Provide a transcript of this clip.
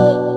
Oh.